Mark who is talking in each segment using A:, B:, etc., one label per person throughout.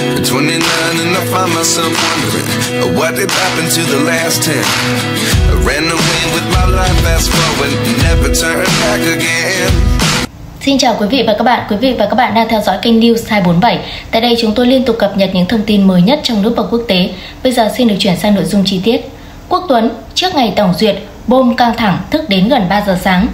A: At 29 and I find myself wondering uh, what did happen to the last 10. I ran away with my life, fast forward, never turn back again.
B: Xin chào quý vị và các bạn. Quý vị và các bạn đang theo dõi kênh News 247. Tại đây chúng tôi liên tục cập nhật những thông tin mới nhất trong nước và quốc tế. Bây giờ xin được chuyển sang nội dung chi tiết. Quốc Tuấn, trước ngày tổng duyệt, bom căng thẳng thức đến gần 3 giờ sáng.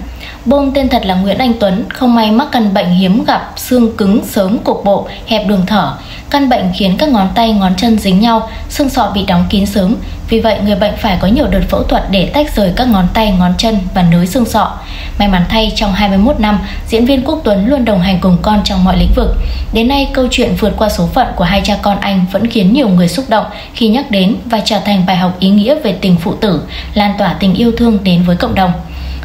B: Bôn tên thật là Nguyễn Anh Tuấn, không may mắc căn bệnh hiếm gặp xương cứng sớm cục bộ, hẹp đường thở. Căn bệnh khiến các ngón tay, ngón chân dính nhau, xương sọ bị đóng kín sớm. Vì vậy, người bệnh phải có nhiều đợt phẫu thuật để tách rời các ngón tay, ngón chân và nối xương sọ. May mắn thay, trong 21 năm, diễn viên Quốc Tuấn luôn đồng hành cùng con trong mọi lĩnh vực. Đến nay, câu chuyện vượt qua số phận của hai cha con anh vẫn khiến nhiều người xúc động khi nhắc đến và trở thành bài học ý nghĩa về tình phụ tử, lan tỏa tình yêu thương đến với cộng đồng.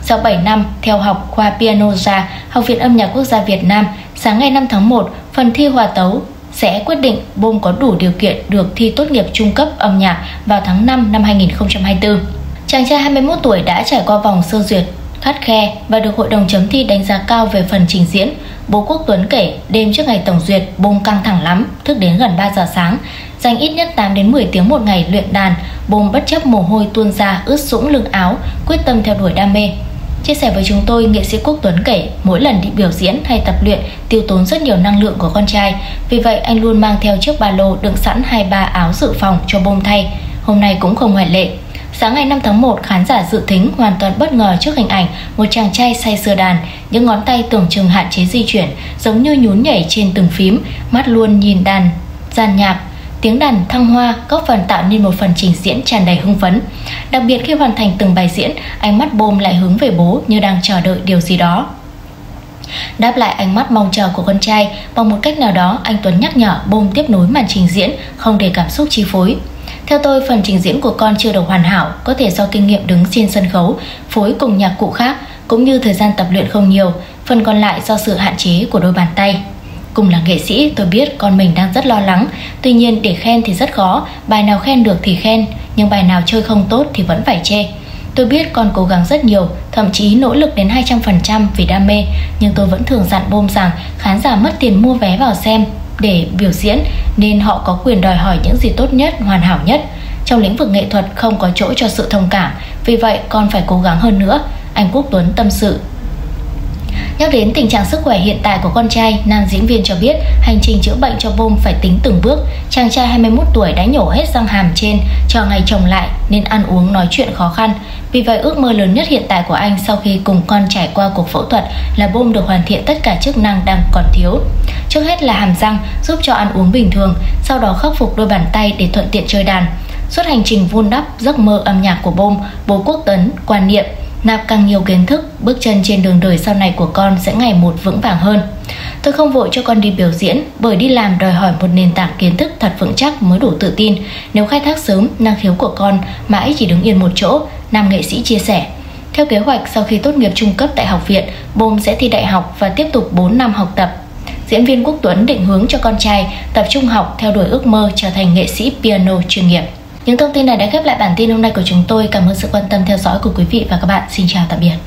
B: Sau 7 năm theo học khoa Pianoja, Học viện âm nhạc quốc gia Việt Nam, sáng ngày 5 tháng 1, phần thi hòa tấu sẽ quyết định Bom có đủ điều kiện được thi tốt nghiệp trung cấp âm nhạc vào tháng 5 năm 2024. Chàng trai 21 tuổi đã trải qua vòng sơ duyệt khắt khe và được hội đồng chấm thi đánh giá cao về phần trình diễn. Bố Quốc Tuấn kể, đêm trước ngày tổng duyệt, Bông căng thẳng lắm, thức đến gần 3 giờ sáng, dành ít nhất 8 đến 10 tiếng một ngày luyện đàn, Bông bất chấp mồ hôi tuôn ra ướt sũng lưng áo, quyết tâm theo đuổi đam mê. Chia sẻ với chúng tôi, nghệ sĩ Quốc Tuấn kể mỗi lần đi biểu diễn hay tập luyện tiêu tốn rất nhiều năng lượng của con trai. Vì vậy anh luôn mang theo chiếc ba lô đựng sẵn hai ba áo dự phòng cho bông thay. Hôm nay cũng không ngoại lệ. Sáng ngày 5 tháng 1, khán giả dự thính hoàn toàn bất ngờ trước hình ảnh một chàng trai say sưa đàn, những ngón tay tưởng chừng hạn chế di chuyển, giống như nhún nhảy trên từng phím, mắt luôn nhìn đàn, gian nhạc, tiếng đàn thăng hoa góp phần tạo nên một phần trình diễn tràn đầy hưng phấn. Đặc biệt khi hoàn thành từng bài diễn, ánh mắt Bôm lại hướng về bố như đang chờ đợi điều gì đó. Đáp lại ánh mắt mong chờ của con trai, bằng một cách nào đó anh Tuấn nhắc nhở Bôm tiếp nối màn trình diễn, không để cảm xúc chi phối. Theo tôi, phần trình diễn của con chưa được hoàn hảo, có thể do kinh nghiệm đứng trên sân khấu, phối cùng nhạc cụ khác, cũng như thời gian tập luyện không nhiều, phần còn lại do sự hạn chế của đôi bàn tay. Cùng là nghệ sĩ, tôi biết con mình đang rất lo lắng. Tuy nhiên để khen thì rất khó, bài nào khen được thì khen, nhưng bài nào chơi không tốt thì vẫn phải chê. Tôi biết con cố gắng rất nhiều, thậm chí nỗ lực đến 200% vì đam mê, nhưng tôi vẫn thường dặn bôm rằng khán giả mất tiền mua vé vào xem để biểu diễn nên họ có quyền đòi hỏi những gì tốt nhất, hoàn hảo nhất. Trong lĩnh vực nghệ thuật không có chỗ cho sự thông cảm, vì vậy con phải cố gắng hơn nữa. Anh Quốc Tuấn tâm sự Nhắc đến tình trạng sức khỏe hiện tại của con trai, nam diễn viên cho biết hành trình chữa bệnh cho Bôm phải tính từng bước. Chàng trai 21 tuổi đã nhổ hết răng hàm trên cho ngày chồng lại nên ăn uống nói chuyện khó khăn. Vì vậy ước mơ lớn nhất hiện tại của anh sau khi cùng con trải qua cuộc phẫu thuật là Bôm được hoàn thiện tất cả chức năng đang còn thiếu. Trước hết là hàm răng giúp cho ăn uống bình thường, sau đó khắc phục đôi bàn tay để thuận tiện chơi đàn. Suốt hành trình vun đắp giấc mơ âm nhạc của Bôm, bố Quốc Tấn quan niệm nạp càng nhiều kiến thức, bước chân trên đường đời sau này của con sẽ ngày một vững vàng hơn. Tôi không vội cho con đi biểu diễn bởi đi làm đòi hỏi một nền tảng kiến thức thật vững chắc mới đủ tự tin. Nếu khai thác sớm, năng khiếu của con mãi chỉ đứng yên một chỗ, nam nghệ sĩ chia sẻ. Theo kế hoạch, sau khi tốt nghiệp trung cấp tại học viện, Bôm sẽ thi đại học và tiếp tục 4 năm học tập. Diễn viên Quốc Tuấn định hướng cho con trai tập trung học theo đuổi ước mơ trở thành nghệ sĩ piano chuyên nghiệp. Những thông tin này đã khép lại bản tin hôm nay của chúng tôi. Cảm ơn sự quan tâm theo dõi của quý vị và các bạn. Xin chào, tạm biệt.